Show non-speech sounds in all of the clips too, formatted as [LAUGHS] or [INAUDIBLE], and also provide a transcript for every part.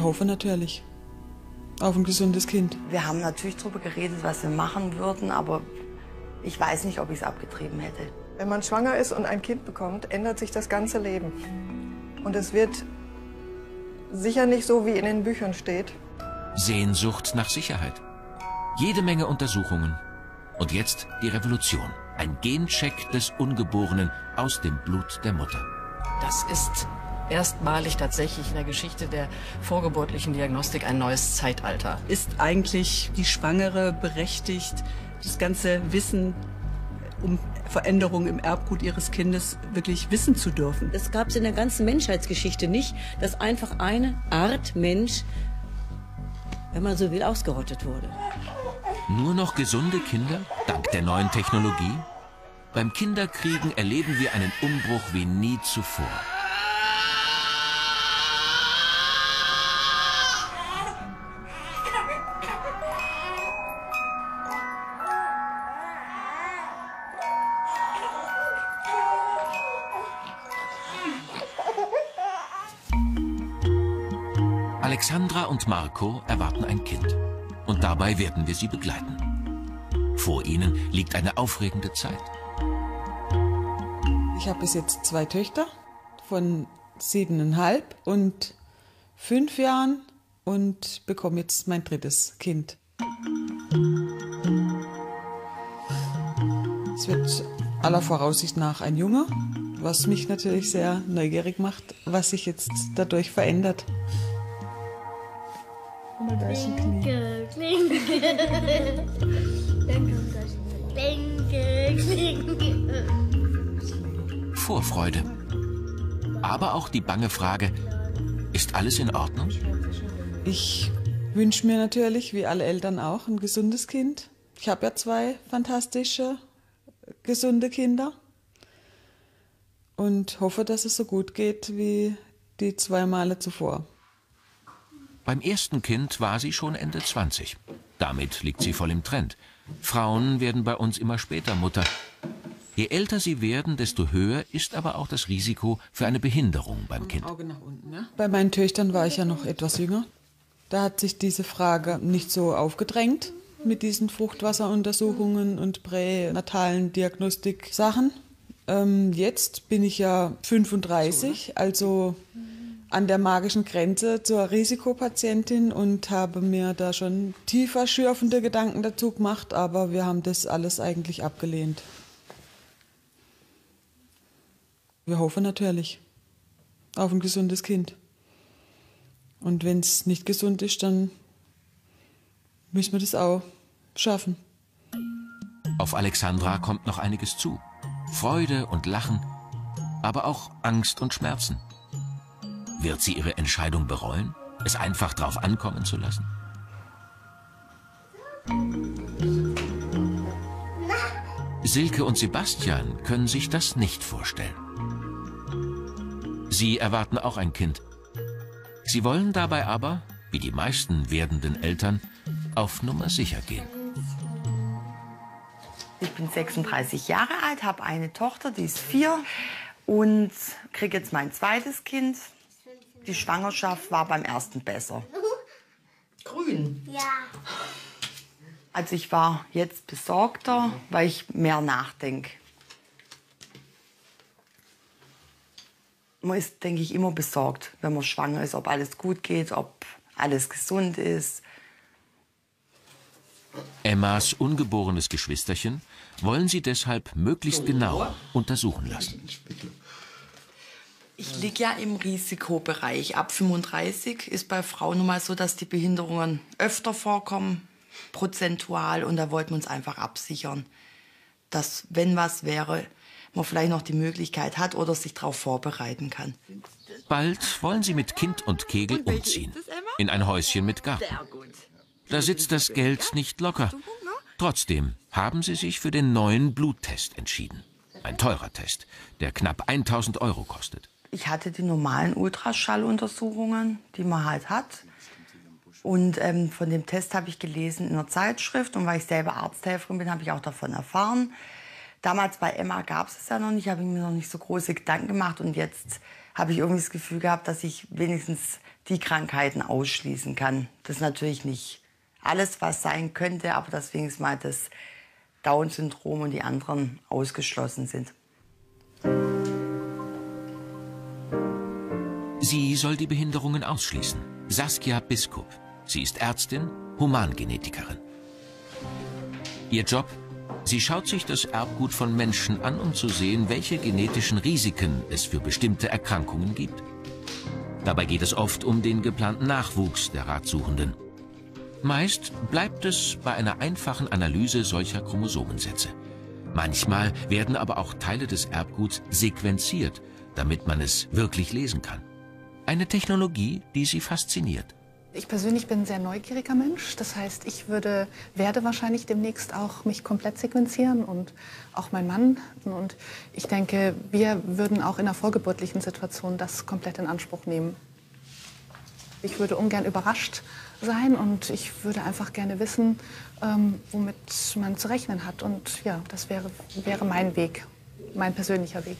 Wir hoffen natürlich auf ein gesundes Kind. Wir haben natürlich darüber geredet, was wir machen würden, aber ich weiß nicht, ob ich es abgetrieben hätte. Wenn man schwanger ist und ein Kind bekommt, ändert sich das ganze Leben. Und es wird sicher nicht so, wie in den Büchern steht. Sehnsucht nach Sicherheit. Jede Menge Untersuchungen. Und jetzt die Revolution. Ein Gencheck des Ungeborenen aus dem Blut der Mutter. Das ist erstmalig tatsächlich in der Geschichte der vorgeburtlichen Diagnostik ein neues Zeitalter. Ist eigentlich die Schwangere berechtigt, das ganze Wissen um Veränderungen im Erbgut ihres Kindes wirklich wissen zu dürfen? Das gab es in der ganzen Menschheitsgeschichte nicht, dass einfach eine Art Mensch, wenn man so will, ausgerottet wurde. Nur noch gesunde Kinder, dank der neuen Technologie? Beim Kinderkriegen erleben wir einen Umbruch wie nie zuvor. Alexandra und Marco erwarten ein Kind. Und dabei werden wir sie begleiten. Vor ihnen liegt eine aufregende Zeit. Ich habe bis jetzt zwei Töchter von siebeneinhalb und fünf Jahren und bekomme jetzt mein drittes Kind. Es wird aller Voraussicht nach ein Junge, was mich natürlich sehr neugierig macht, was sich jetzt dadurch verändert. Klinke, klinke. Klinke, klinke. Vorfreude. Aber auch die bange Frage, ist alles in Ordnung? Ich wünsche mir natürlich, wie alle Eltern auch, ein gesundes Kind. Ich habe ja zwei fantastische, gesunde Kinder und hoffe, dass es so gut geht wie die zwei Male zuvor. Beim ersten Kind war sie schon Ende 20. Damit liegt sie voll im Trend. Frauen werden bei uns immer später Mutter. Je älter sie werden, desto höher ist aber auch das Risiko für eine Behinderung beim Kind. Unten, ja? Bei meinen Töchtern war ich ja noch etwas jünger. Da hat sich diese Frage nicht so aufgedrängt mit diesen Fruchtwasseruntersuchungen und pränatalen Diagnostik-Sachen. Ähm, jetzt bin ich ja 35, also an der magischen Grenze zur Risikopatientin und habe mir da schon tiefer schürfende Gedanken dazu gemacht, aber wir haben das alles eigentlich abgelehnt. Wir hoffen natürlich auf ein gesundes Kind. Und wenn es nicht gesund ist, dann müssen wir das auch schaffen. Auf Alexandra kommt noch einiges zu. Freude und Lachen, aber auch Angst und Schmerzen. Wird sie ihre Entscheidung bereuen, es einfach drauf ankommen zu lassen? Silke und Sebastian können sich das nicht vorstellen. Sie erwarten auch ein Kind. Sie wollen dabei aber, wie die meisten werdenden Eltern, auf Nummer sicher gehen. Ich bin 36 Jahre alt, habe eine Tochter, die ist vier und kriege jetzt mein zweites Kind. Die Schwangerschaft war beim ersten besser. Grün. Ja. Also ich war jetzt besorgter, weil ich mehr nachdenke. Man ist, denke ich, immer besorgt, wenn man schwanger ist, ob alles gut geht, ob alles gesund ist. Emmas ungeborenes Geschwisterchen wollen sie deshalb möglichst genau untersuchen lassen. Ich liege ja im Risikobereich. Ab 35 ist bei Frauen nun mal so, dass die Behinderungen öfter vorkommen, prozentual. Und da wollten wir uns einfach absichern, dass, wenn was wäre, man vielleicht noch die Möglichkeit hat oder sich darauf vorbereiten kann. Bald wollen sie mit Kind und Kegel umziehen. In ein Häuschen mit Garten. Da sitzt das Geld nicht locker. Trotzdem haben sie sich für den neuen Bluttest entschieden. Ein teurer Test, der knapp 1000 Euro kostet. Ich hatte die normalen Ultraschalluntersuchungen, die man halt hat. Und ähm, von dem Test habe ich gelesen in einer Zeitschrift. Und weil ich selber Arzthelferin bin, habe ich auch davon erfahren, Damals bei Emma gab es es ja noch nicht, habe ich mir noch nicht so große Gedanken gemacht und jetzt habe ich irgendwie das Gefühl gehabt, dass ich wenigstens die Krankheiten ausschließen kann. Das ist natürlich nicht alles, was sein könnte, aber dass wenigstens mal das Down-Syndrom und die anderen ausgeschlossen sind. Sie soll die Behinderungen ausschließen. Saskia Biskup. Sie ist Ärztin, Humangenetikerin. Ihr Job? Sie schaut sich das Erbgut von Menschen an, um zu sehen, welche genetischen Risiken es für bestimmte Erkrankungen gibt. Dabei geht es oft um den geplanten Nachwuchs der Ratsuchenden. Meist bleibt es bei einer einfachen Analyse solcher Chromosomensätze. Manchmal werden aber auch Teile des Erbguts sequenziert, damit man es wirklich lesen kann. Eine Technologie, die sie fasziniert. Ich persönlich bin ein sehr neugieriger Mensch. Das heißt, ich würde, werde wahrscheinlich demnächst auch mich komplett sequenzieren und auch mein Mann. Und ich denke, wir würden auch in einer vorgeburtlichen Situation das komplett in Anspruch nehmen. Ich würde ungern überrascht sein und ich würde einfach gerne wissen, ähm, womit man zu rechnen hat. Und ja, das wäre, wäre mein Weg, mein persönlicher Weg.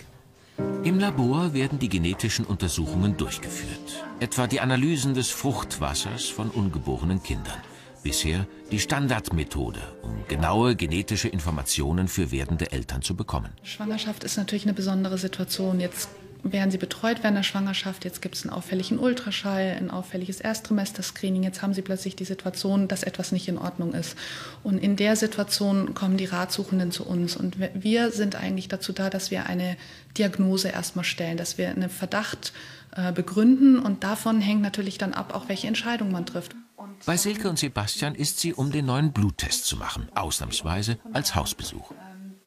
Im Labor werden die genetischen Untersuchungen durchgeführt. Etwa die Analysen des Fruchtwassers von ungeborenen Kindern. Bisher die Standardmethode, um genaue genetische Informationen für werdende Eltern zu bekommen. Schwangerschaft ist natürlich eine besondere Situation. Jetzt werden sie betreut während der Schwangerschaft. Jetzt gibt es einen auffälligen Ultraschall, ein auffälliges Erstsemester-Screening. Jetzt haben sie plötzlich die Situation, dass etwas nicht in Ordnung ist. Und in der Situation kommen die Ratsuchenden zu uns. Und wir sind eigentlich dazu da, dass wir eine Diagnose erstmal stellen, dass wir einen Verdacht äh, begründen. Und davon hängt natürlich dann ab, auch welche Entscheidung man trifft. Bei Silke und Sebastian ist sie, um den neuen Bluttest zu machen, ausnahmsweise als Hausbesuch.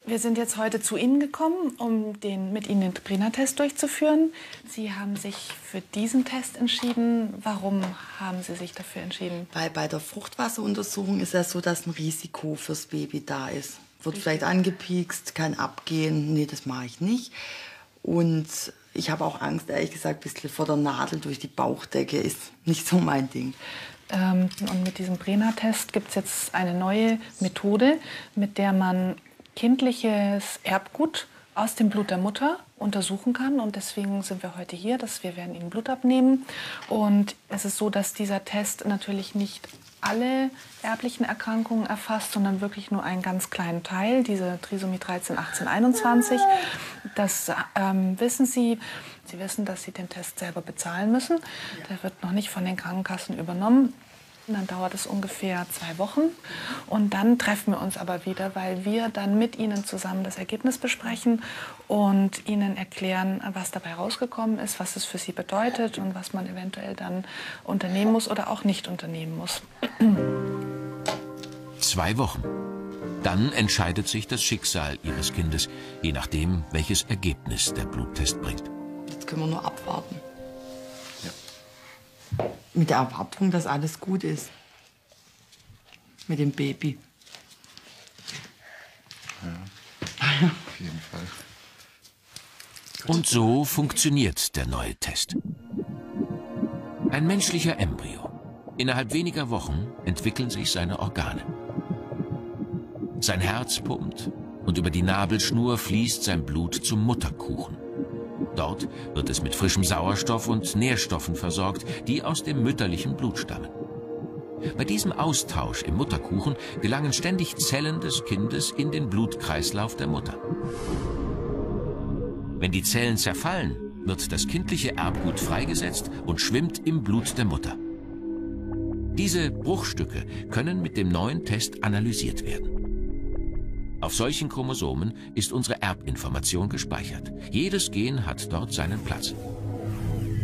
Wir sind jetzt heute zu Ihnen gekommen, um den, mit Ihnen den Brenner-Test durchzuführen. Sie haben sich für diesen Test entschieden. Warum haben Sie sich dafür entschieden? Weil bei der Fruchtwasseruntersuchung ist es so, dass ein Risiko fürs Baby da ist. Wird vielleicht angepiekst, kann abgehen. Nee, das mache ich nicht. Und ich habe auch Angst, ehrlich gesagt, ein bisschen vor der Nadel durch die Bauchdecke ist nicht so mein Ding. Ähm, und mit diesem Brenner-Test gibt es jetzt eine neue Methode, mit der man kindliches Erbgut aus dem Blut der Mutter untersuchen kann. Und deswegen sind wir heute hier, dass wir werden Ihnen Blut abnehmen. Und es ist so, dass dieser Test natürlich nicht alle erblichen Erkrankungen erfasst, sondern wirklich nur einen ganz kleinen Teil, diese Trisomie 13, 18, 21. Das ähm, wissen Sie. Sie wissen, dass Sie den Test selber bezahlen müssen. Der wird noch nicht von den Krankenkassen übernommen. Dann dauert es ungefähr zwei Wochen und dann treffen wir uns aber wieder, weil wir dann mit Ihnen zusammen das Ergebnis besprechen und Ihnen erklären, was dabei rausgekommen ist, was es für Sie bedeutet und was man eventuell dann unternehmen muss oder auch nicht unternehmen muss. Zwei Wochen. Dann entscheidet sich das Schicksal Ihres Kindes, je nachdem, welches Ergebnis der Bluttest bringt. Jetzt können wir nur abwarten mit der Erwartung, dass alles gut ist. Mit dem Baby. Ja, auf jeden Fall. Und so funktioniert der neue Test. Ein menschlicher Embryo. Innerhalb weniger Wochen entwickeln sich seine Organe. Sein Herz pumpt und über die Nabelschnur fließt sein Blut zum Mutterkuchen. Dort wird es mit frischem Sauerstoff und Nährstoffen versorgt, die aus dem mütterlichen Blut stammen. Bei diesem Austausch im Mutterkuchen gelangen ständig Zellen des Kindes in den Blutkreislauf der Mutter. Wenn die Zellen zerfallen, wird das kindliche Erbgut freigesetzt und schwimmt im Blut der Mutter. Diese Bruchstücke können mit dem neuen Test analysiert werden. Auf solchen Chromosomen ist unsere Erbinformation gespeichert. Jedes Gen hat dort seinen Platz.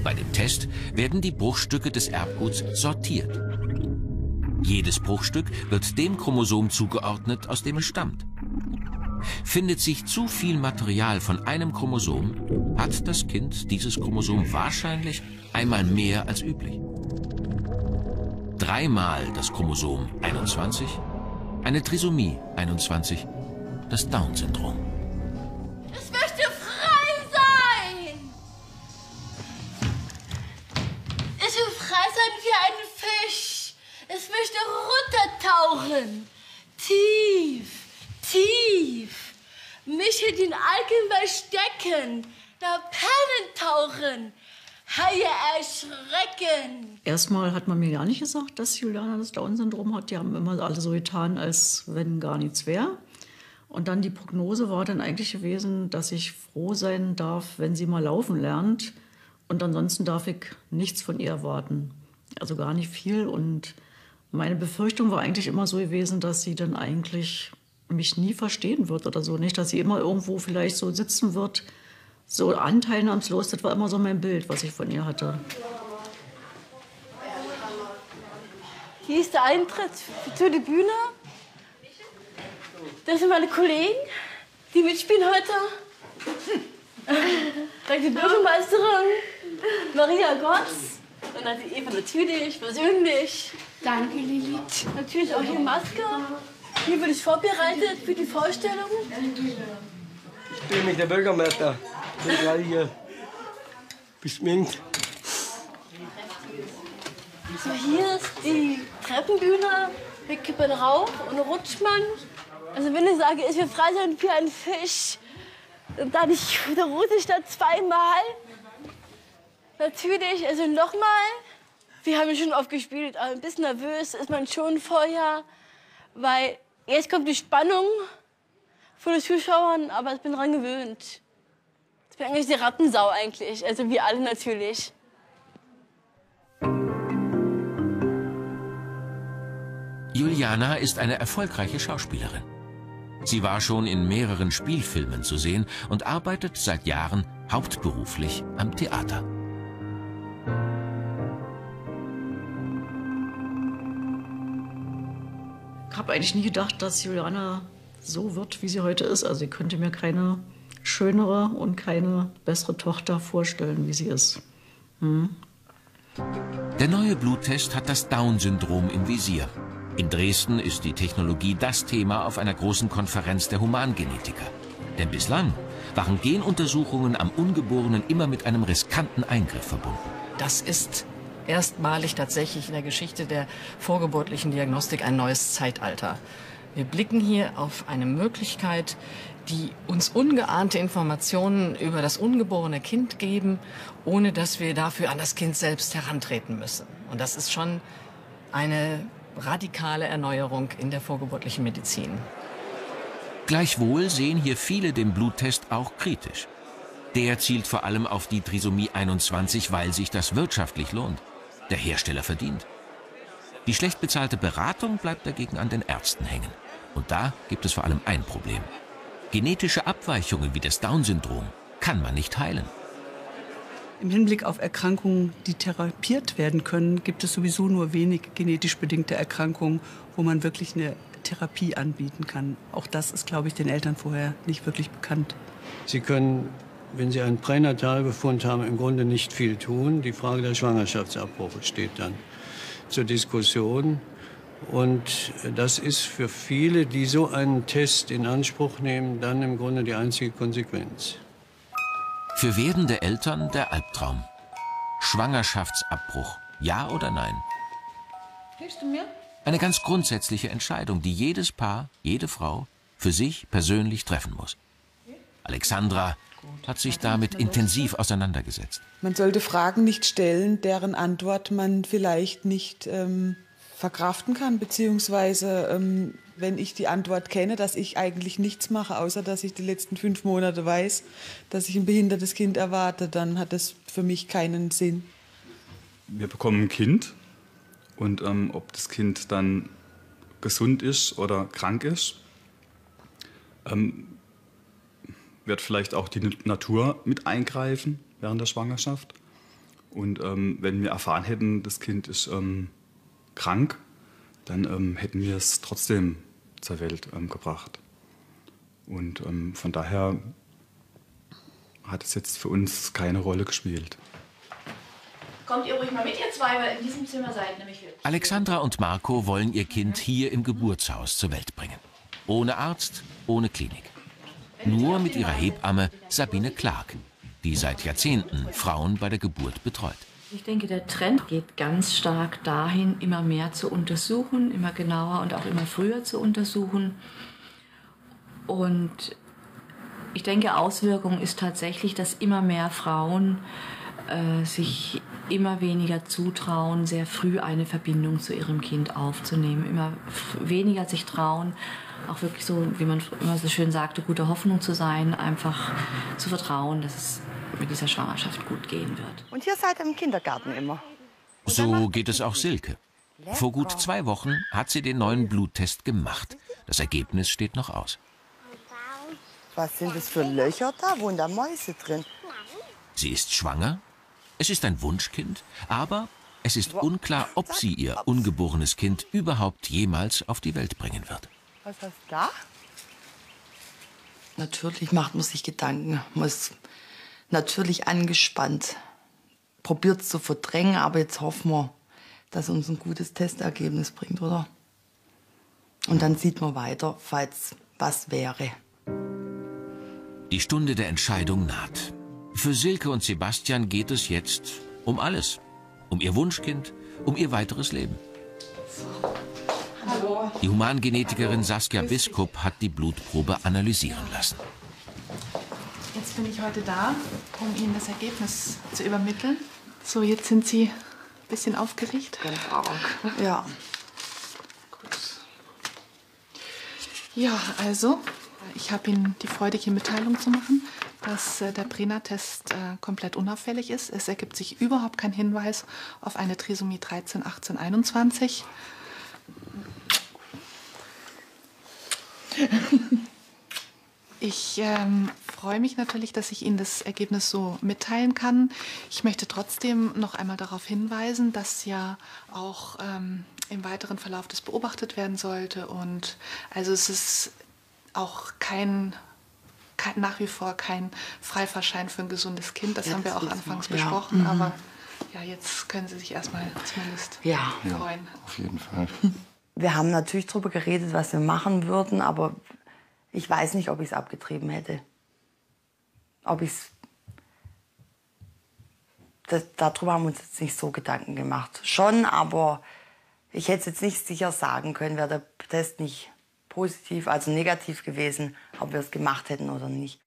Bei dem Test werden die Bruchstücke des Erbguts sortiert. Jedes Bruchstück wird dem Chromosom zugeordnet, aus dem es stammt. Findet sich zu viel Material von einem Chromosom, hat das Kind dieses Chromosom wahrscheinlich einmal mehr als üblich. Dreimal das Chromosom 21, eine Trisomie 21 das Down-Syndrom. Ich möchte frei sein! Ich will frei sein wie ein Fisch. Ich möchte runtertauchen. Tief, tief. mich in den Algen verstecken, da Perlen tauchen, Haie erschrecken. Erstmal hat man mir gar nicht gesagt, dass Juliana das Down-Syndrom hat. Die haben immer alle so getan, als wenn gar nichts wäre. Und dann die Prognose war dann eigentlich gewesen, dass ich froh sein darf, wenn sie mal laufen lernt. Und ansonsten darf ich nichts von ihr erwarten. Also gar nicht viel. Und meine Befürchtung war eigentlich immer so gewesen, dass sie dann eigentlich mich nie verstehen wird oder so. Nicht, dass sie immer irgendwo vielleicht so sitzen wird, so anteilnahmslos. Das war immer so mein Bild, was ich von ihr hatte. Hier ist der Eintritt für die Bühne. Das sind meine Kollegen, die mitspielen heute. Dann die Bürgermeisterin, Maria Gotz. Und dann die Eva natürlich, persönlich. Danke, Lilith. Natürlich auch hier Maske. Hier bin ich vorbereitet für die Vorstellung. Ich bin mit der Bürgermeister. Ich bin gerade hier beschminkt. So, hier ist die Treppenbühne. Wir kippen rauf und rutscht man. Also wenn ich sage, ich will frei sein wie ein Fisch, dann, ich, rutsche ich da zweimal. Natürlich, also nochmal. Wir haben schon oft gespielt, aber ein bisschen nervös ist man schon vorher, weil jetzt kommt die Spannung von den Zuschauern, aber ich bin daran gewöhnt. Ich bin eigentlich die Rattensau eigentlich, also wir alle natürlich. Juliana ist eine erfolgreiche Schauspielerin. Sie war schon in mehreren Spielfilmen zu sehen und arbeitet seit Jahren hauptberuflich am Theater. Ich habe eigentlich nie gedacht, dass Juliana so wird, wie sie heute ist. Also ich könnte mir keine schönere und keine bessere Tochter vorstellen, wie sie ist. Hm. Der neue Bluttest hat das Down-Syndrom im Visier. In Dresden ist die Technologie das Thema auf einer großen Konferenz der Humangenetiker. Denn bislang waren Genuntersuchungen am Ungeborenen immer mit einem riskanten Eingriff verbunden. Das ist erstmalig tatsächlich in der Geschichte der vorgeburtlichen Diagnostik ein neues Zeitalter. Wir blicken hier auf eine Möglichkeit, die uns ungeahnte Informationen über das ungeborene Kind geben, ohne dass wir dafür an das Kind selbst herantreten müssen. Und das ist schon eine radikale Erneuerung in der vorgeburtlichen Medizin. Gleichwohl sehen hier viele den Bluttest auch kritisch. Der zielt vor allem auf die Trisomie 21, weil sich das wirtschaftlich lohnt. Der Hersteller verdient. Die schlecht bezahlte Beratung bleibt dagegen an den Ärzten hängen. Und da gibt es vor allem ein Problem. Genetische Abweichungen wie das Down-Syndrom kann man nicht heilen. Im Hinblick auf Erkrankungen, die therapiert werden können, gibt es sowieso nur wenig genetisch bedingte Erkrankungen, wo man wirklich eine Therapie anbieten kann. Auch das ist, glaube ich, den Eltern vorher nicht wirklich bekannt. Sie können, wenn Sie einen Pränatalbefund haben, im Grunde nicht viel tun. Die Frage der Schwangerschaftsabbruch steht dann zur Diskussion. Und das ist für viele, die so einen Test in Anspruch nehmen, dann im Grunde die einzige Konsequenz. Für werdende Eltern der Albtraum. Schwangerschaftsabbruch, ja oder nein? Hilfst du mir? Eine ganz grundsätzliche Entscheidung, die jedes Paar, jede Frau für sich persönlich treffen muss. Alexandra hat sich damit intensiv auseinandergesetzt. Man sollte Fragen nicht stellen, deren Antwort man vielleicht nicht ähm, verkraften kann, beziehungsweise ähm, wenn ich die Antwort kenne, dass ich eigentlich nichts mache, außer dass ich die letzten fünf Monate weiß, dass ich ein behindertes Kind erwarte, dann hat das für mich keinen Sinn. Wir bekommen ein Kind und ähm, ob das Kind dann gesund ist oder krank ist, ähm, wird vielleicht auch die Natur mit eingreifen während der Schwangerschaft. Und ähm, wenn wir erfahren hätten, das Kind ist ähm, krank, dann ähm, hätten wir es trotzdem zur Welt ähm, gebracht. Und ähm, von daher hat es jetzt für uns keine Rolle gespielt. Kommt ihr ruhig mal mit, ihr zwei, weil in diesem Zimmer seid nämlich wir. Alexandra und Marco wollen ihr Kind hier im Geburtshaus zur Welt bringen. Ohne Arzt, ohne Klinik. Nur mit ihrer Hebamme Sabine Clark, die seit Jahrzehnten Frauen bei der Geburt betreut. Ich denke, der Trend geht ganz stark dahin, immer mehr zu untersuchen, immer genauer und auch immer früher zu untersuchen. Und Ich denke, Auswirkung ist tatsächlich, dass immer mehr Frauen äh, sich immer weniger zutrauen, sehr früh eine Verbindung zu ihrem Kind aufzunehmen, immer weniger sich trauen, auch wirklich so, wie man immer so schön sagte, gute Hoffnung zu sein, einfach zu vertrauen, dass es mit dieser Schwangerschaft gut gehen wird. Und hier seid ihr im Kindergarten immer. So geht es auch Silke. Vor gut zwei Wochen hat sie den neuen Bluttest gemacht. Das Ergebnis steht noch aus. Was sind das für Löcher da? Wohnen da Mäuse drin? Sie ist schwanger. Es ist ein Wunschkind, aber es ist unklar, ob sie ihr ungeborenes Kind überhaupt jemals auf die Welt bringen wird. Was hast du da? Natürlich macht man sich Gedanken. Man ist natürlich angespannt. Probiert es zu verdrängen, aber jetzt hoffen wir, dass uns ein gutes Testergebnis bringt, oder? Und dann sieht man weiter, falls was wäre. Die Stunde der Entscheidung naht. Für Silke und Sebastian geht es jetzt um alles. Um ihr Wunschkind, um ihr weiteres Leben. Hallo. Die Humangenetikerin Saskia Biskup hat die Blutprobe analysieren lassen. Jetzt bin ich heute da, um Ihnen das Ergebnis zu übermitteln. So, jetzt sind Sie ein bisschen aufgeregt. Ganz arg. Ja. Ja, also, ich habe Ihnen die freudige Mitteilung zu machen, dass äh, der Prena-Test äh, komplett unauffällig ist. Es ergibt sich überhaupt kein Hinweis auf eine Trisomie 13, 18, 21. Ich ähm, freue mich natürlich, dass ich Ihnen das Ergebnis so mitteilen kann. Ich möchte trotzdem noch einmal darauf hinweisen, dass ja auch ähm, im weiteren Verlauf das beobachtet werden sollte. Und also es ist auch kein, kein nach wie vor kein Freifahrschein für ein gesundes Kind. Das Ja, haben wir das auch anfangs ja. besprochen. Mhm. Aber ja, jetzt können Sie sich erstmal zumindest Ja. freuen. Auf jeden Fall. Wir haben natürlich darüber geredet, was wir machen würden, aber ich weiß nicht, ob ich es abgetrieben hätte. Ob ich es. Darüber haben wir uns jetzt nicht so Gedanken gemacht. Schon, aber ich hätte es jetzt nicht sicher sagen können, wäre der Test nicht positiv, also negativ gewesen, ob wir es gemacht hätten oder nicht.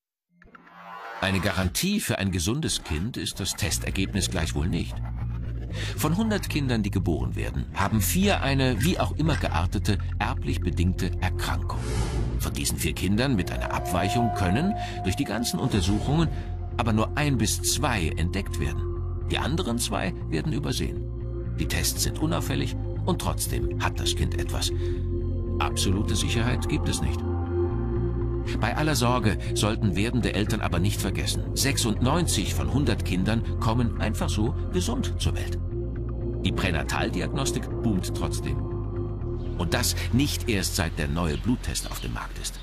Eine Garantie für ein gesundes Kind ist das Testergebnis gleichwohl nicht. Von 100 Kindern, die geboren werden, haben vier eine wie auch immer geartete, erblich bedingte Erkrankung. Von diesen vier Kindern mit einer Abweichung können durch die ganzen Untersuchungen aber nur ein bis zwei entdeckt werden. Die anderen zwei werden übersehen. Die Tests sind unauffällig und trotzdem hat das Kind etwas. Absolute Sicherheit gibt es nicht. Bei aller Sorge sollten werdende Eltern aber nicht vergessen, 96 von 100 Kindern kommen einfach so gesund zur Welt. Die Pränataldiagnostik boomt trotzdem. Und das nicht erst seit der neue Bluttest auf dem Markt ist.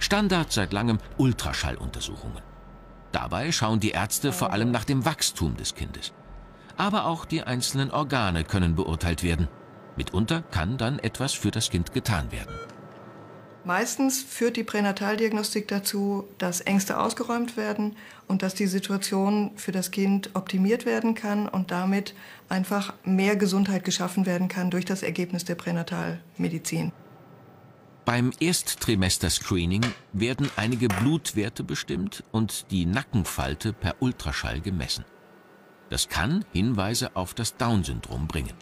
Standard seit langem Ultraschalluntersuchungen. Dabei schauen die Ärzte vor allem nach dem Wachstum des Kindes. Aber auch die einzelnen Organe können beurteilt werden. Mitunter kann dann etwas für das Kind getan werden. Meistens führt die Pränataldiagnostik dazu, dass Ängste ausgeräumt werden und dass die Situation für das Kind optimiert werden kann und damit einfach mehr Gesundheit geschaffen werden kann durch das Ergebnis der Pränatalmedizin. Beim Ersttrimester-Screening werden einige Blutwerte bestimmt und die Nackenfalte per Ultraschall gemessen. Das kann Hinweise auf das Down-Syndrom bringen.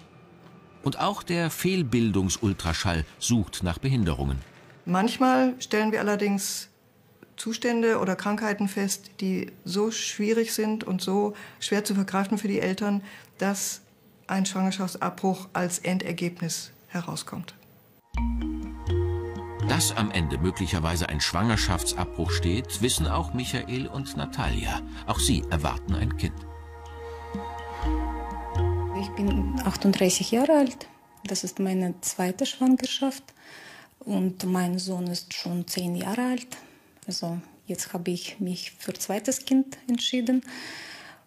Und auch der Fehlbildungsultraschall sucht nach Behinderungen. Manchmal stellen wir allerdings Zustände oder Krankheiten fest, die so schwierig sind und so schwer zu verkraften für die Eltern, dass ein Schwangerschaftsabbruch als Endergebnis herauskommt. Dass am Ende möglicherweise ein Schwangerschaftsabbruch steht, wissen auch Michael und Natalia. Auch sie erwarten ein Kind. Ich bin 38 Jahre alt. Das ist meine zweite Schwangerschaft. Und mein Sohn ist schon zehn Jahre alt. Also jetzt habe ich mich für zweites Kind entschieden.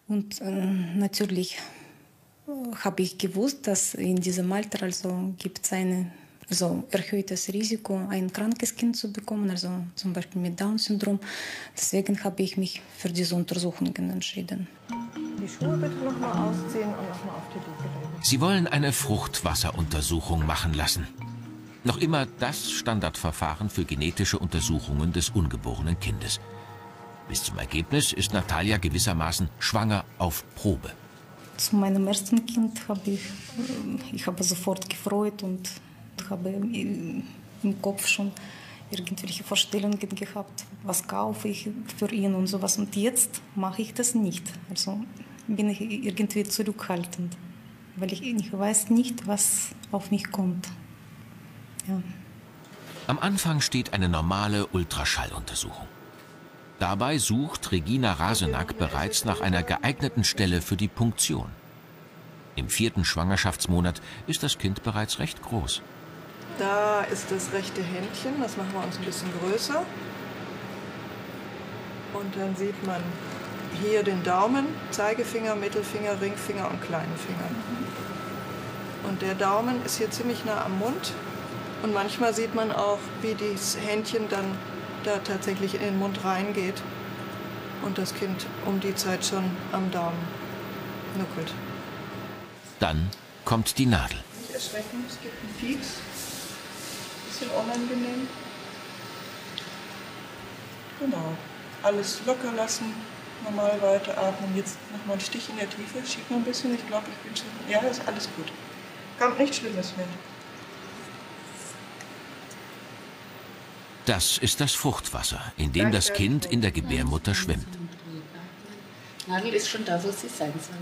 Und äh, natürlich äh, habe ich gewusst, dass in diesem Alter also gibt es ein also erhöhtes Risiko, ein krankes Kind zu bekommen, also zum Beispiel mit Down-Syndrom. Deswegen habe ich mich für diese Untersuchungen entschieden. Die Schuhe bitte noch mal ausziehen und noch mal auf die Liege legen. Sie wollen eine Fruchtwasseruntersuchung machen lassen. Noch immer das Standardverfahren für genetische Untersuchungen des ungeborenen Kindes. Bis zum Ergebnis ist Natalia gewissermaßen schwanger auf Probe. Zu meinem ersten Kind habe ich, äh, ich habe sofort gefreut und habe im Kopf schon irgendwelche Vorstellungen gehabt, was kaufe ich für ihn und sowas. Und jetzt mache ich das nicht. Also bin ich irgendwie zurückhaltend, weil ich, ich weiß nicht, was auf mich kommt. Ja. Am Anfang steht eine normale Ultraschalluntersuchung. Dabei sucht Regina Rasenack bereits nach einer geeigneten Stelle für die Punktion. Im vierten Schwangerschaftsmonat ist das Kind bereits recht groß. Da ist das rechte Händchen, das machen wir uns ein bisschen größer. Und dann sieht man hier den Daumen, Zeigefinger, Mittelfinger, Ringfinger und kleinen Finger. Und der Daumen ist hier ziemlich nah am Mund. Und manchmal sieht man auch, wie das Händchen dann da tatsächlich in den Mund reingeht und das Kind um die Zeit schon am Daumen nuckelt. Dann kommt die Nadel. Nicht erschrecken, es gibt einen Pieks. Bisschen unangenehm. Genau. Alles locker lassen, normal weiteratmen. Jetzt nochmal einen Stich in der Tiefe. Schieb mal ein bisschen, ich glaube, ich bin schon. Ja, ist alles gut. Kommt nichts Schlimmes mehr. Das ist das Fruchtwasser, in dem das Kind in der Gebärmutter schwimmt. Nadel ist schon da, wo sie sein soll.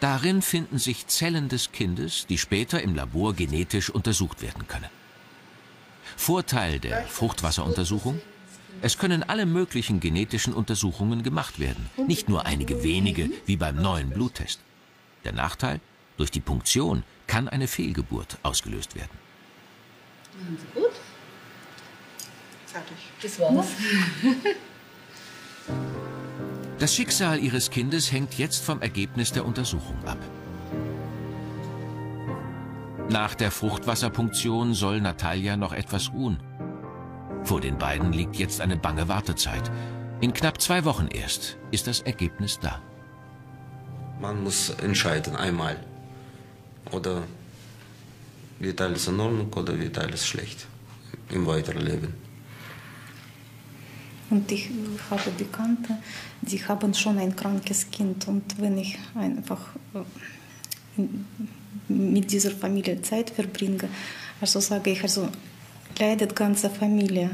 Darin finden sich Zellen des Kindes, die später im Labor genetisch untersucht werden können. Vorteil der Fruchtwasseruntersuchung? Es können alle möglichen genetischen Untersuchungen gemacht werden, nicht nur einige wenige wie beim neuen Bluttest. Der Nachteil? Durch die Punktion kann eine Fehlgeburt ausgelöst werden. Gut. Fertig. Das war's. [LAUGHS] Das Schicksal ihres Kindes hängt jetzt vom Ergebnis der Untersuchung ab. Nach der Fruchtwasserpunktion soll Natalia noch etwas ruhen. Vor den beiden liegt jetzt eine bange Wartezeit. In knapp zwei Wochen erst ist das Ergebnis da. Man muss entscheiden einmal. Oder wird alles in Ordnung oder wird alles schlecht im weiteren Leben. Und ich habe Bekannte, die haben schon ein krankes Kind. Und wenn ich einfach äh, mit dieser Familie Zeit verbringe, also sage ich, also leidet ganze Familie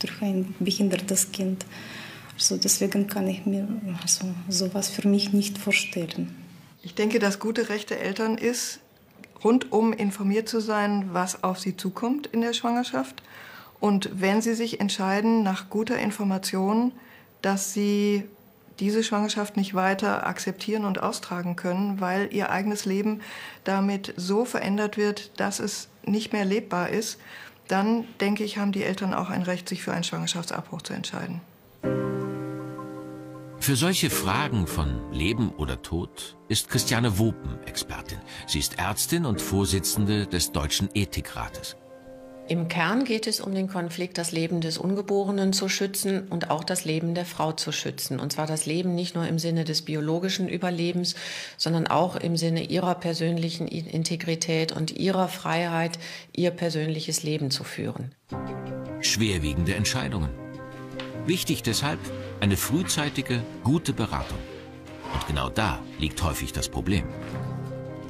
durch ein behindertes Kind. Also deswegen kann ich mir also sowas für mich nicht vorstellen. Ich denke, das gute Recht der Eltern ist, rundum informiert zu sein, was auf sie zukommt in der Schwangerschaft und wenn Sie sich entscheiden, nach guter Information, dass Sie diese Schwangerschaft nicht weiter akzeptieren und austragen können, weil Ihr eigenes Leben damit so verändert wird, dass es nicht mehr lebbar ist, dann denke ich, haben die Eltern auch ein Recht, sich für einen Schwangerschaftsabbruch zu entscheiden. Für solche Fragen von Leben oder Tod ist Christiane Wopen Expertin. Sie ist Ärztin und Vorsitzende des Deutschen Ethikrates. Im Kern geht es um den Konflikt, das Leben des Ungeborenen zu schützen und auch das Leben der Frau zu schützen. Und zwar das Leben nicht nur im Sinne des biologischen Überlebens, sondern auch im Sinne ihrer persönlichen Integrität und ihrer Freiheit, ihr persönliches Leben zu führen. Schwerwiegende Entscheidungen. Wichtig deshalb eine frühzeitige, gute Beratung. Und genau da liegt häufig das Problem.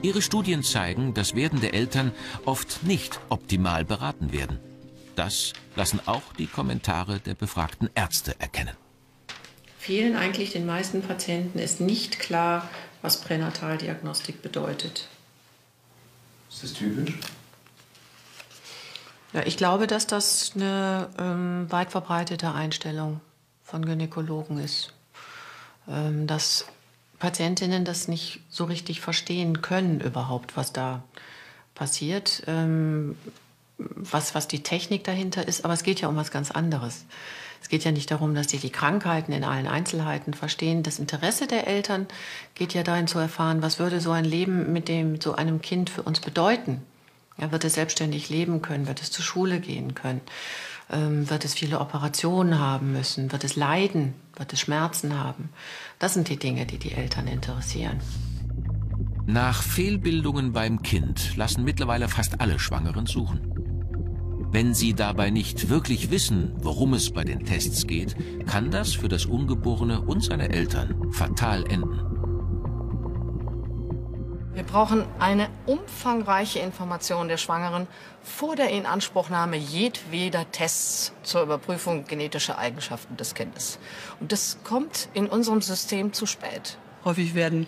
Ihre Studien zeigen, dass werdende Eltern oft nicht optimal beraten werden. Das lassen auch die Kommentare der befragten Ärzte erkennen. Vielen, eigentlich den meisten Patienten ist nicht klar, was Pränataldiagnostik bedeutet. Ist das typisch? Ja, ich glaube, dass das eine ähm, weit verbreitete Einstellung von Gynäkologen ist. Ähm, dass Patientinnen das nicht so richtig verstehen können überhaupt, was da passiert, ähm, was, was die Technik dahinter ist. Aber es geht ja um was ganz anderes. Es geht ja nicht darum, dass sie die Krankheiten in allen Einzelheiten verstehen. Das Interesse der Eltern geht ja dahin zu erfahren, was würde so ein Leben mit dem so einem Kind für uns bedeuten. Ja, wird es selbstständig leben können? Wird es zur Schule gehen können? Ähm, wird es viele Operationen haben müssen? Wird es leiden? Wird es Schmerzen haben? Das sind die Dinge, die die Eltern interessieren. Nach Fehlbildungen beim Kind lassen mittlerweile fast alle Schwangeren suchen. Wenn Sie dabei nicht wirklich wissen, worum es bei den Tests geht, kann das für das Ungeborene und seine Eltern fatal enden. Wir brauchen eine umfangreiche Information der Schwangeren vor der Inanspruchnahme jedweder Tests zur Überprüfung genetischer Eigenschaften des Kindes. Und das kommt in unserem System zu spät. Häufig werden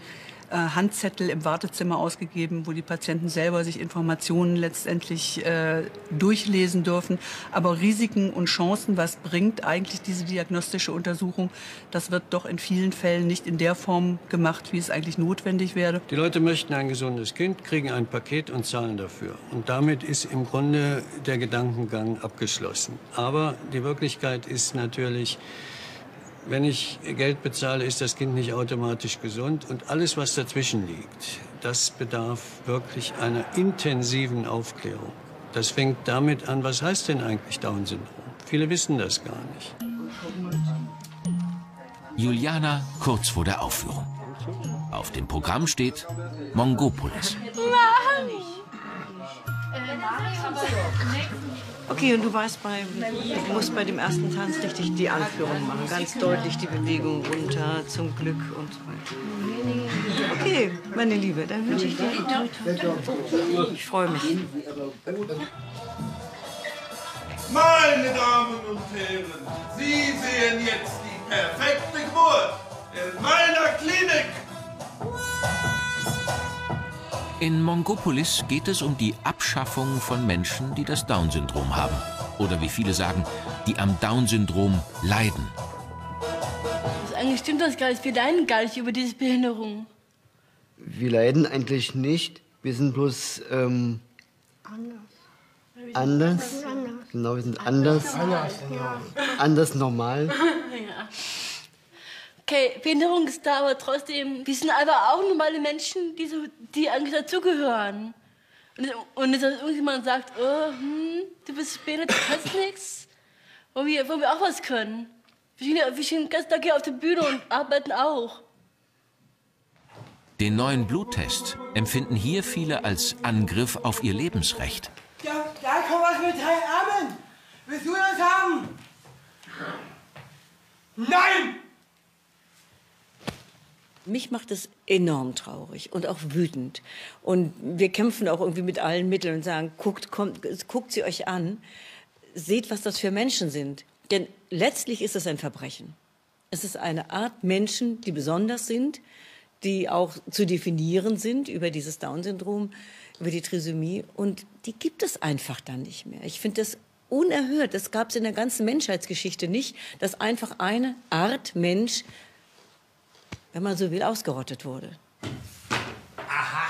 äh, Handzettel im Wartezimmer ausgegeben, wo die Patienten selber sich Informationen letztendlich äh, durchlesen dürfen. Aber Risiken und Chancen, was bringt eigentlich diese diagnostische Untersuchung, das wird doch in vielen Fällen nicht in der Form gemacht, wie es eigentlich notwendig wäre. Die Leute möchten ein gesundes Kind, kriegen ein Paket und zahlen dafür. Und damit ist im Grunde der Gedankengang abgeschlossen. Aber die Wirklichkeit ist natürlich, wenn ich Geld bezahle, ist das Kind nicht automatisch gesund. Und alles, was dazwischen liegt, das bedarf wirklich einer intensiven Aufklärung. Das fängt damit an, was heißt denn eigentlich Down-Syndrom? Viele wissen das gar nicht. Juliana kurz vor der Aufführung. Auf dem Programm steht Mongopolis. Okay, und du weißt, bei, du musst bei dem ersten Tanz richtig die Anführung machen. Ganz deutlich die Bewegung runter, zum Glück und so weiter. Okay, meine Liebe, dann wünsche ich dir. Ich freue mich. Meine Damen und Herren, Sie sehen jetzt die perfekte Geburt in meiner Klinik. In Mongopolis geht es um die Abschaffung von Menschen, die das Down-Syndrom haben. Oder wie viele sagen, die am Down-Syndrom leiden. Also eigentlich stimmt das gar nicht. Wir leiden gar nicht über diese Behinderung. Wir leiden eigentlich nicht. Wir sind bloß ähm, anders. Anders. Genau, wir sind anders. Anders, Anders normal. [LAUGHS] ja. Okay, Behinderung ist da, aber trotzdem, wir sind einfach auch normale Menschen, die, so, die eigentlich dazugehören. Und, und dass irgendjemand sagt, oh, hm, du bist behindert, du kannst nichts, wo wir, wo wir auch was können. Wir stehen, wir stehen den ganzen Tag hier auf der Bühne und arbeiten auch. Den neuen Bluttest empfinden hier viele als Angriff auf ihr Lebensrecht. Ja, da kommt was mit drei Armen. Willst du das haben? Nein! Mich macht es enorm traurig und auch wütend. Und wir kämpfen auch irgendwie mit allen Mitteln und sagen, guckt, kommt, guckt sie euch an, seht, was das für Menschen sind. Denn letztlich ist es ein Verbrechen. Es ist eine Art Menschen, die besonders sind, die auch zu definieren sind über dieses Down-Syndrom, über die Trisomie. Und die gibt es einfach dann nicht mehr. Ich finde das unerhört. Das gab es in der ganzen Menschheitsgeschichte nicht, dass einfach eine Art Mensch wenn man so will, ausgerottet wurde. Aha.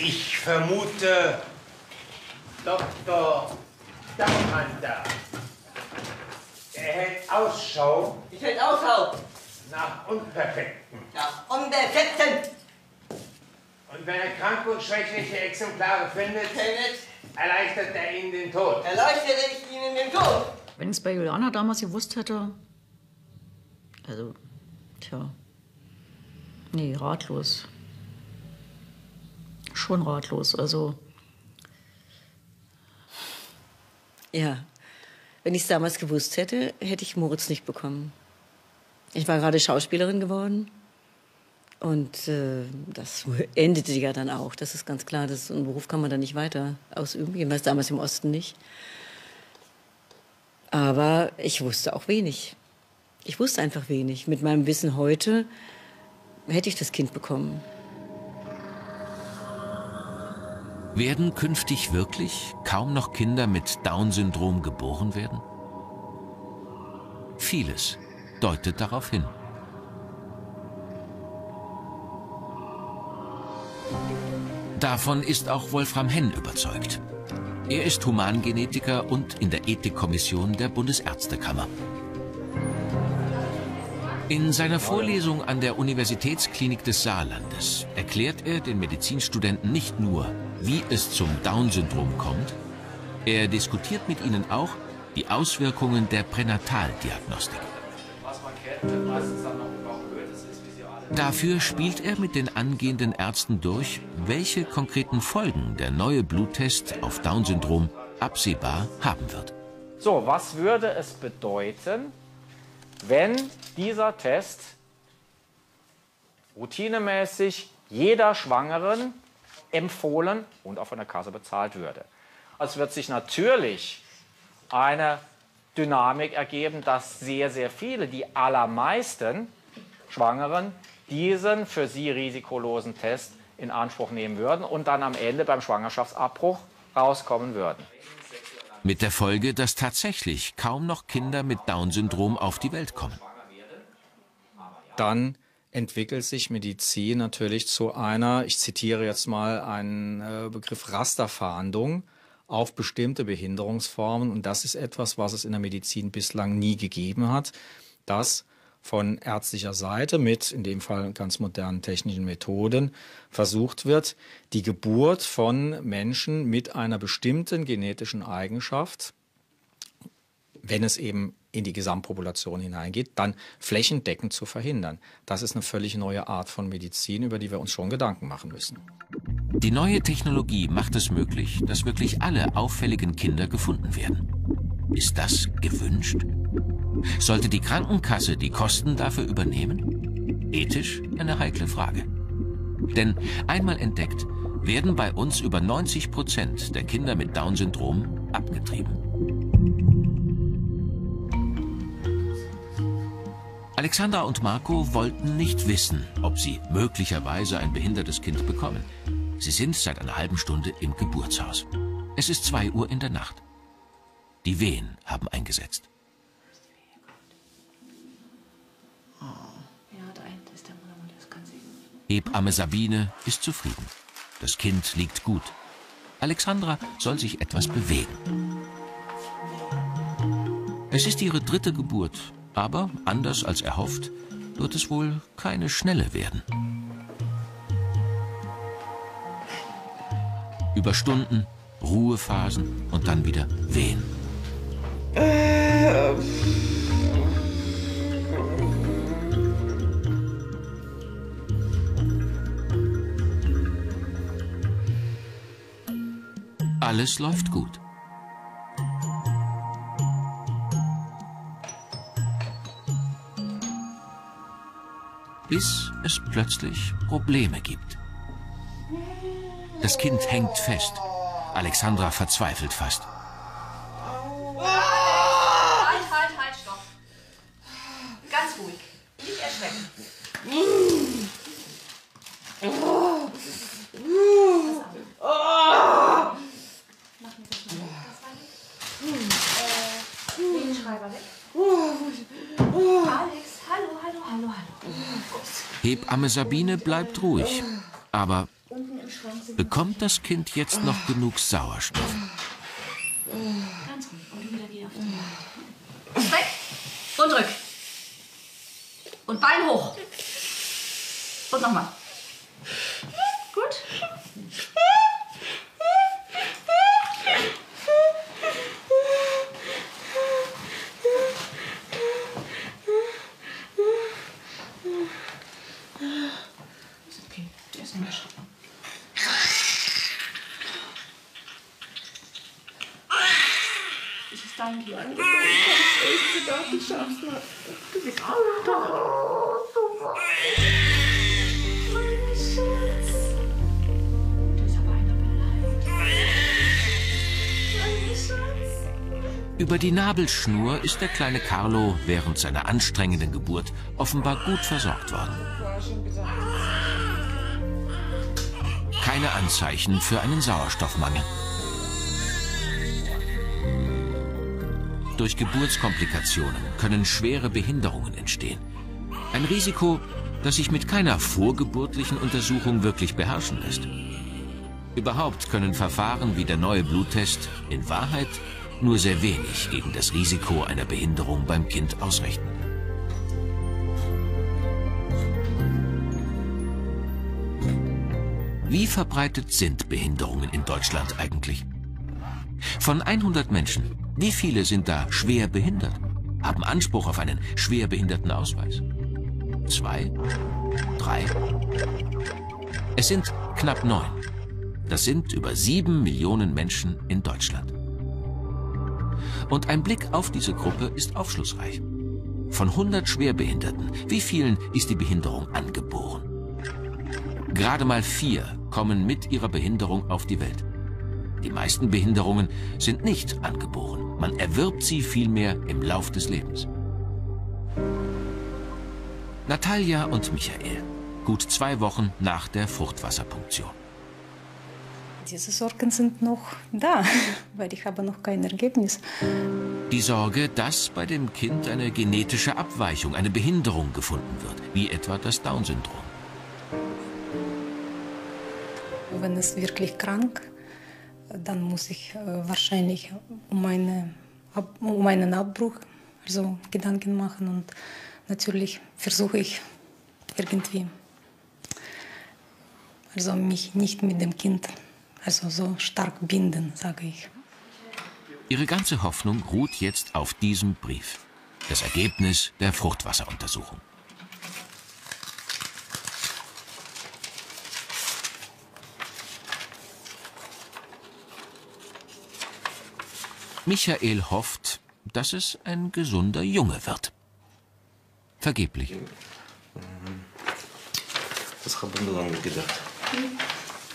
Ich vermute Dr. Daumanter. Er hält Ausschau Ich hält Ausschau nach Unperfekten. nach Unbefetten. Und wenn er kranke und schwächliche Exemplare findet, erleichtert er ihnen den Tod. Erleichtere ich Ihnen den Tod. Wenn ich es bei Juliana damals gewusst hätte, also, tja, nee, ratlos. Schon ratlos, also. Ja, wenn ich es damals gewusst hätte, hätte ich Moritz nicht bekommen. Ich war gerade Schauspielerin geworden und äh, das [LAUGHS] endete ja dann auch. Das ist ganz klar, das, einen Beruf kann man dann nicht weiter ausüben, jedenfalls damals im Osten nicht. Aber ich wusste auch wenig. Ich wusste einfach wenig. Mit meinem Wissen heute hätte ich das Kind bekommen. Werden künftig wirklich kaum noch Kinder mit Down-Syndrom geboren werden? Vieles deutet darauf hin. Davon ist auch Wolfram Henn überzeugt. Er ist Humangenetiker und in der Ethikkommission der Bundesärztekammer. In seiner Vorlesung an der Universitätsklinik des Saarlandes erklärt er den Medizinstudenten nicht nur, wie es zum Down-Syndrom kommt, er diskutiert mit ihnen auch die Auswirkungen der Pränataldiagnostik. Dafür spielt er mit den angehenden Ärzten durch, welche konkreten Folgen der neue Bluttest auf Down-Syndrom absehbar haben wird. So, was würde es bedeuten, wenn dieser Test routinemäßig jeder Schwangeren empfohlen und auch von der Kasse bezahlt würde? Es wird sich natürlich eine Dynamik ergeben, dass sehr, sehr viele, die allermeisten Schwangeren, diesen für sie risikolosen Test in Anspruch nehmen würden und dann am Ende beim Schwangerschaftsabbruch rauskommen würden. Mit der Folge, dass tatsächlich kaum noch Kinder mit Down-Syndrom auf die Welt kommen. Dann entwickelt sich Medizin natürlich zu einer, ich zitiere jetzt mal einen äh, Begriff Rasterfahndung auf bestimmte Behinderungsformen. Und das ist etwas, was es in der Medizin bislang nie gegeben hat, dass von ärztlicher Seite mit, in dem Fall ganz modernen technischen Methoden, versucht wird, die Geburt von Menschen mit einer bestimmten genetischen Eigenschaft, wenn es eben in die Gesamtpopulation hineingeht, dann flächendeckend zu verhindern. Das ist eine völlig neue Art von Medizin, über die wir uns schon Gedanken machen müssen. Die neue Technologie macht es möglich, dass wirklich alle auffälligen Kinder gefunden werden. Ist das gewünscht? Sollte die Krankenkasse die Kosten dafür übernehmen? Ethisch eine heikle Frage. Denn einmal entdeckt, werden bei uns über 90 Prozent der Kinder mit Down-Syndrom abgetrieben. Alexandra und Marco wollten nicht wissen, ob sie möglicherweise ein behindertes Kind bekommen. Sie sind seit einer halben Stunde im Geburtshaus. Es ist zwei Uhr in der Nacht. Die Wehen haben eingesetzt. Hebamme Sabine ist zufrieden. Das Kind liegt gut. Alexandra soll sich etwas bewegen. Es ist ihre dritte Geburt, aber anders als erhofft, wird es wohl keine schnelle werden. Über Stunden, Ruhephasen und dann wieder Wehen. Äh. Alles läuft gut. Bis es plötzlich Probleme gibt. Das Kind hängt fest. Alexandra verzweifelt fast. Halt, halt, halt, stopp. Ganz ruhig. Nicht erschrecken. Alex, hallo, hallo, hallo, hallo. Hebamme Sabine bleibt ruhig. Aber bekommt das Kind jetzt noch genug Sauerstoff? Nabelschnur ist der kleine Carlo während seiner anstrengenden Geburt offenbar gut versorgt worden. Keine Anzeichen für einen Sauerstoffmangel. Durch Geburtskomplikationen können schwere Behinderungen entstehen. Ein Risiko, das sich mit keiner vorgeburtlichen Untersuchung wirklich beherrschen lässt. Überhaupt können Verfahren wie der neue Bluttest in Wahrheit nur sehr wenig gegen das Risiko einer Behinderung beim Kind ausrichten. Wie verbreitet sind Behinderungen in Deutschland eigentlich? Von 100 Menschen, wie viele sind da schwer behindert? Haben Anspruch auf einen Schwerbehindertenausweis? Zwei? Drei? Es sind knapp neun. Das sind über sieben Millionen Menschen in Deutschland. Und ein Blick auf diese Gruppe ist aufschlussreich. Von 100 Schwerbehinderten, wie vielen ist die Behinderung angeboren? Gerade mal vier kommen mit ihrer Behinderung auf die Welt. Die meisten Behinderungen sind nicht angeboren. Man erwirbt sie vielmehr im Lauf des Lebens. Natalia und Michael, gut zwei Wochen nach der Fruchtwasserpunktion. Diese Sorgen sind noch da, [LAUGHS] weil ich habe noch kein Ergebnis. Die Sorge, dass bei dem Kind eine genetische Abweichung, eine Behinderung gefunden wird, wie etwa das Down-Syndrom. Wenn es wirklich krank, dann muss ich äh, wahrscheinlich um, eine, um einen Abbruch also Gedanken machen und natürlich versuche ich irgendwie also mich nicht mit dem Kind also so stark binden, sage ich. Ihre ganze Hoffnung ruht jetzt auf diesem Brief. Das Ergebnis der Fruchtwasseruntersuchung. Michael hofft, dass es ein gesunder Junge wird. Vergeblich. Das habe ich lange gedacht.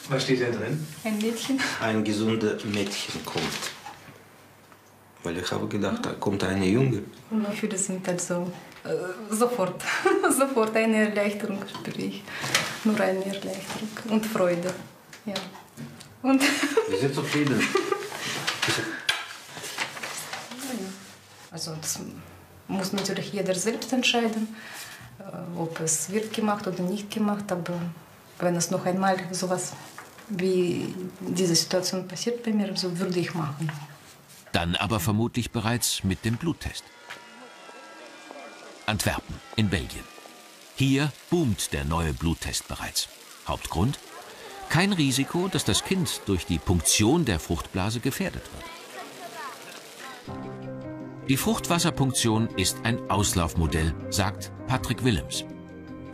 Was steht denn drin? Ein Mädchen. Ein gesundes Mädchen kommt. Weil ich habe gedacht, da kommt eine Junge. Und ich fühle es mit also äh, sofort, [LAUGHS] sofort eine Erleichterung spüre ich. Nur eine Erleichterung und Freude. Ja. Und [LAUGHS] Wir sind zufrieden. Also das muss natürlich jeder selbst entscheiden, äh, ob es wird gemacht oder nicht gemacht. Aber wenn es noch einmal sowas wie diese Situation passiert bei mir, so würde ich machen. Dann aber vermutlich bereits mit dem Bluttest. Antwerpen in Belgien. Hier boomt der neue Bluttest bereits. Hauptgrund? Kein Risiko, dass das Kind durch die Punktion der Fruchtblase gefährdet wird. Die Fruchtwasserpunktion ist ein Auslaufmodell, sagt Patrick Willems.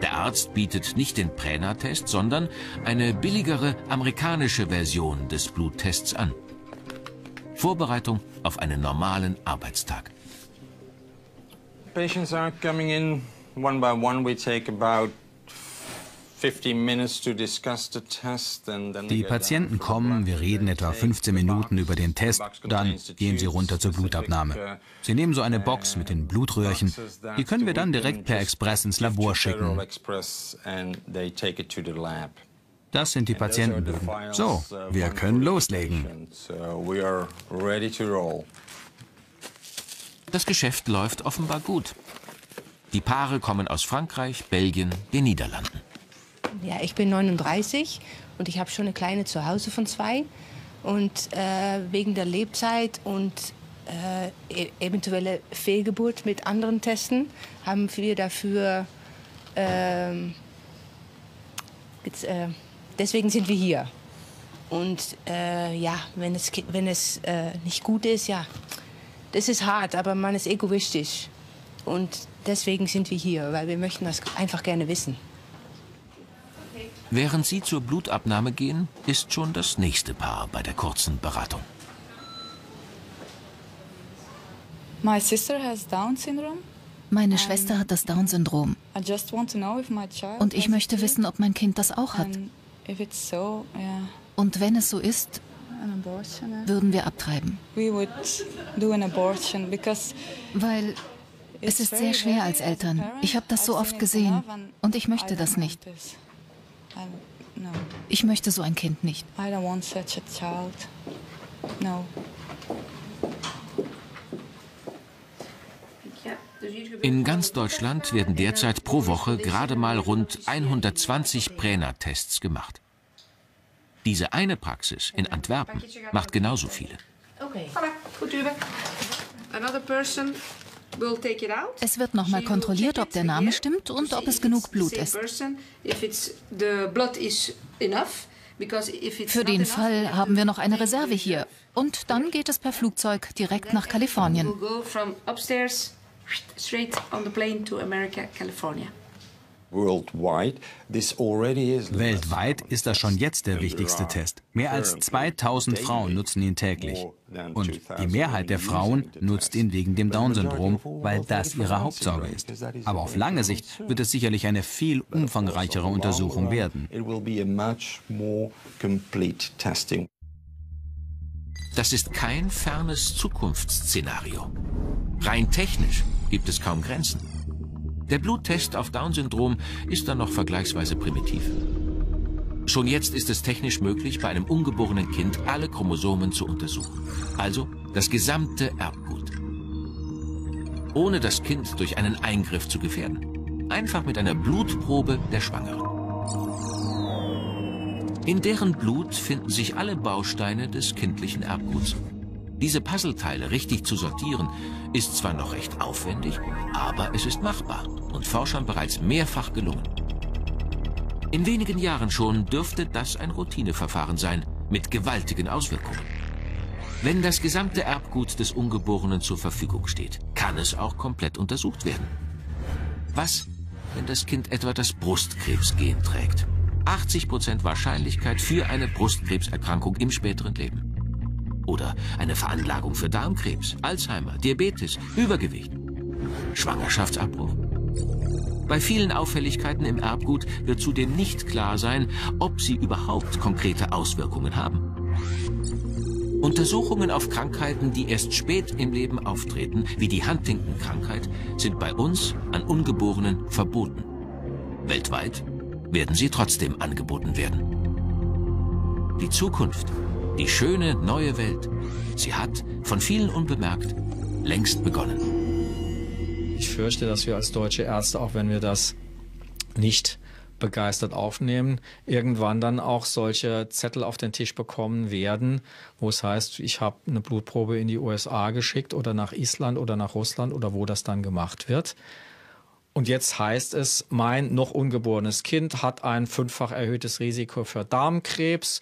Der Arzt bietet nicht den Präna-Test, sondern eine billigere amerikanische Version des Bluttests an. Vorbereitung auf einen normalen Arbeitstag. Patients are coming in one by one. We take about Die Patienten kommen, wir reden etwa 15 Minuten über den Test, dann gehen sie runter zur Blutabnahme. Sie nehmen so eine Box mit den Blutröhrchen, die können wir dann direkt per Express ins Labor schicken. Das sind die Patientenbögen. So, wir können loslegen. Das Geschäft läuft offenbar gut. Die Paare kommen aus Frankreich, Belgien, den Niederlanden. Ja, ich bin 39 und ich habe schon eine kleine zu Hause von zwei. Und äh, wegen der Lebzeit und äh, e eventuelle Fehlgeburt mit anderen Testen haben wir dafür. ähm, jetzt, äh, deswegen sind wir hier. Und äh, ja, wenn es, wenn es äh, nicht gut ist, ja, das ist hart, aber man ist egoistisch. Und deswegen sind wir hier, weil wir möchten das einfach gerne wissen. Während sie zur Blutabnahme gehen, ist schon das nächste Paar bei der kurzen Beratung. My sister has Down syndrome. Meine Schwester hat das Down-Syndrom. Und ich möchte wissen, ob mein Kind das auch hat. Und wenn es so ist, würden wir abtreiben. Weil es ist sehr schwer als Eltern. Ich habe das so oft gesehen. Und ich möchte das nicht. No, Ich möchte so ein Kind nicht. I don't want such a child. No. In ganz Deutschland werden derzeit pro Woche gerade mal rund 120 Präna-Tests gemacht. Diese eine Praxis in Antwerpen macht genauso viele. Okay. Es wird nochmal kontrolliert, ob der Name stimmt und ob es genug Blut ist. Für den Fall haben wir noch eine Reserve hier. Und dann geht es per Flugzeug direkt nach Kalifornien. Weltweit ist das schon jetzt der wichtigste Test. Mehr als 2000 Frauen nutzen ihn täglich. Und die Mehrheit der Frauen nutzt ihn wegen dem Down-Syndrom, weil das ihre Hauptsorge ist. Aber auf lange Sicht wird es sicherlich eine viel umfangreichere Untersuchung werden. Das ist kein fernes Zukunftsszenario. Rein technisch gibt es kaum Grenzen. Der Bluttest auf Down-Syndrom ist dann noch vergleichsweise primitiv. Schon jetzt ist es technisch möglich, bei einem ungeborenen Kind alle Chromosomen zu untersuchen. Also das gesamte Erbgut. Ohne das Kind durch einen Eingriff zu gefährden. Einfach mit einer Blutprobe der Schwangeren. In deren Blut finden sich alle Bausteine des kindlichen Erbguts. Diese Puzzleteile richtig zu sortieren, ist zwar noch recht aufwendig, aber es ist machbar und Forschern bereits mehrfach gelungen. In wenigen Jahren schon dürfte das ein Routineverfahren sein, mit gewaltigen Auswirkungen. Wenn das gesamte Erbgut des Ungeborenen zur Verfügung steht, kann es auch komplett untersucht werden. Was, wenn das Kind etwa das Brustkrebsgen trägt? 80% Wahrscheinlichkeit für eine Brustkrebserkrankung im späteren Leben. Oder eine Veranlagung für Darmkrebs, Alzheimer, Diabetes, Übergewicht. Schwangerschaftsabbruch. Bei vielen Auffälligkeiten im Erbgut wird zudem nicht klar sein, ob sie überhaupt konkrete Auswirkungen haben. Untersuchungen auf Krankheiten, die erst spät im Leben auftreten, wie die Huntington-Krankheit, sind bei uns an Ungeborenen verboten. Weltweit werden sie trotzdem angeboten werden. Die Zukunft die schöne neue Welt. Sie hat, von vielen unbemerkt, längst begonnen. Ich fürchte, dass wir als deutsche Ärzte, auch wenn wir das nicht begeistert aufnehmen, irgendwann dann auch solche Zettel auf den Tisch bekommen werden, wo es heißt, ich habe eine Blutprobe in die USA geschickt oder nach Island oder nach Russland oder wo das dann gemacht wird. Und jetzt heißt es, mein noch ungeborenes Kind hat ein fünffach erhöhtes Risiko für Darmkrebs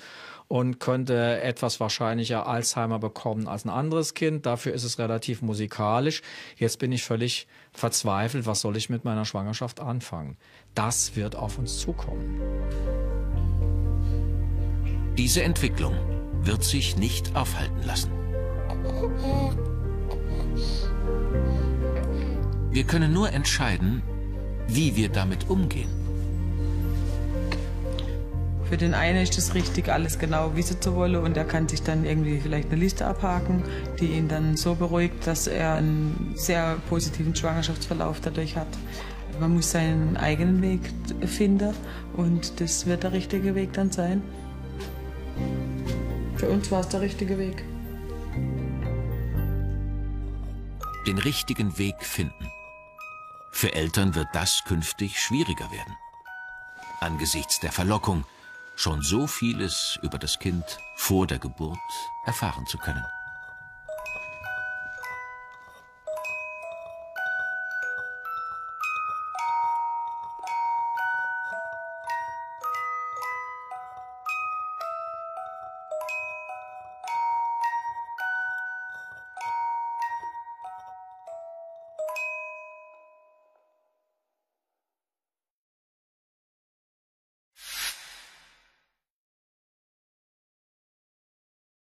und könnte etwas wahrscheinlicher Alzheimer bekommen als ein anderes Kind. Dafür ist es relativ musikalisch. Jetzt bin ich völlig verzweifelt. Was soll ich mit meiner Schwangerschaft anfangen? Das wird auf uns zukommen. Diese Entwicklung wird sich nicht aufhalten lassen. Wir können nur entscheiden, wie wir damit umgehen. Für den einen ist es richtig, alles genau wissen zu wollen und er kann sich dann irgendwie vielleicht eine Liste abhaken, die ihn dann so beruhigt, dass er einen sehr positiven Schwangerschaftsverlauf dadurch hat. Man muss seinen eigenen Weg finden und das wird der richtige Weg dann sein. Für uns war es der richtige Weg. Den richtigen Weg finden. Für Eltern wird das künftig schwieriger werden. Angesichts der Verlockung, schon so vieles über das Kind vor der Geburt erfahren zu können.